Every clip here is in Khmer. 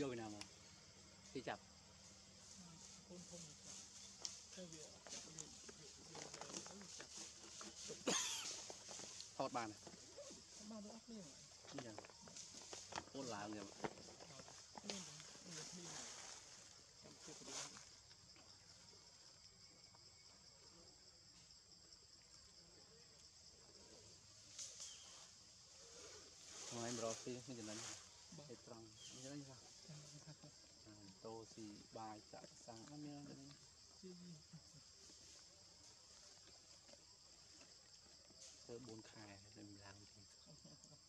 យកពីណាមកគេចាប់កូនធំចាប់ទៅវាចាប់ថតបានបានអត់គ្នាយ៉ាងពូនឡើងយ៉ាងនេះនេះនេះចាំជិះទៅមកឯងប្រស៊ីនេះចំណេញបាទត្រង់នេះហ្នឹង តូស៊ីបាយចាក់សាំងអត់មានចំណេញជាយីធ្វើ4ខែទៅឡើងទីហាក់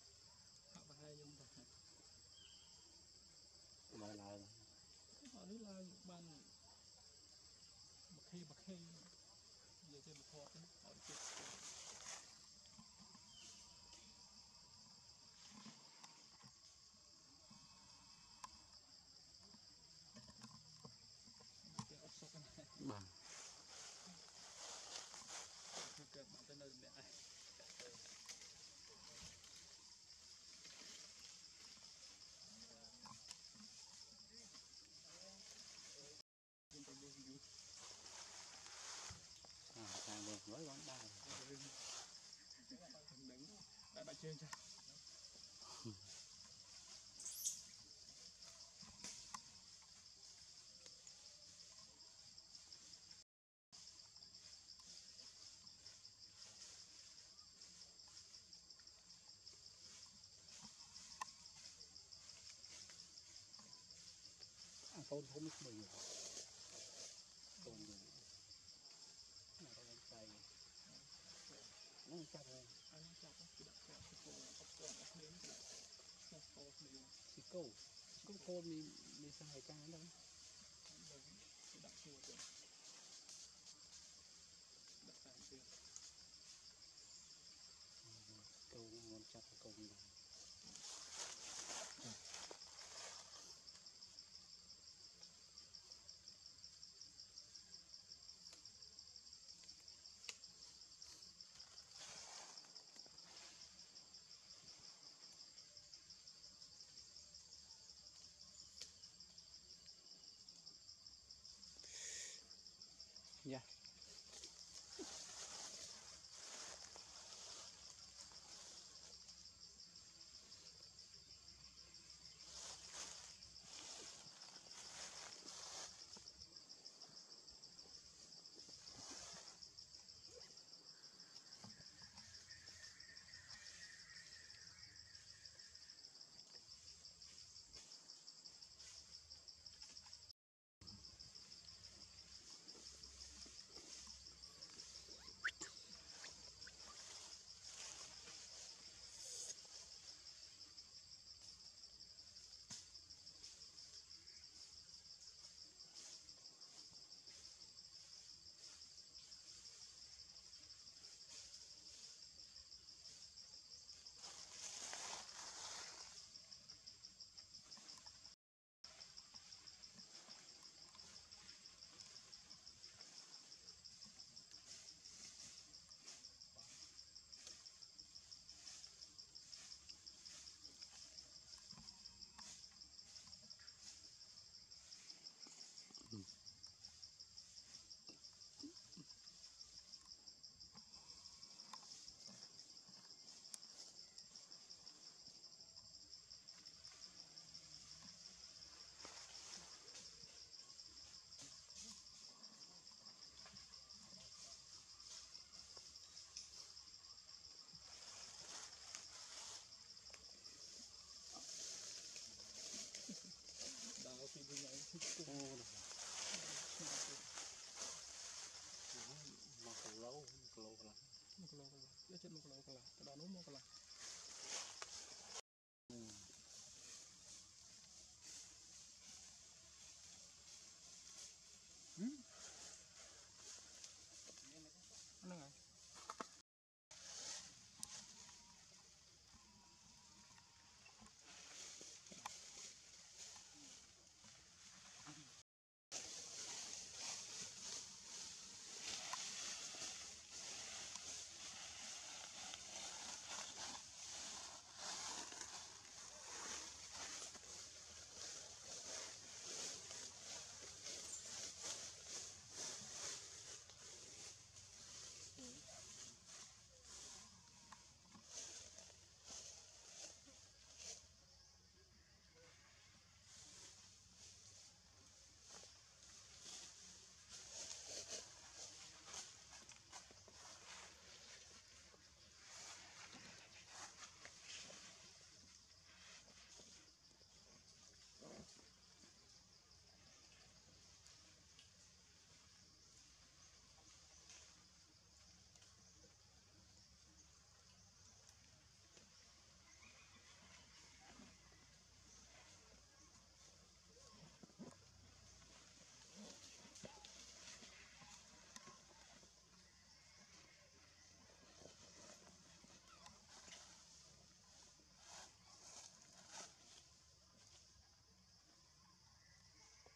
ប្រហែលខ្ញុំថាមកឡើងអត់នេះឡើងបានមួយខេមួយខេនិយាយទៅមកថតទៅឲ្យចិត្ lên cho tôn không biết mình tôn mình nó trong thì câu câu cô mình mình xài cá đâu đặt cua đặt sàn chưa câu ngon chặt câu mình Yeah. vamos lá.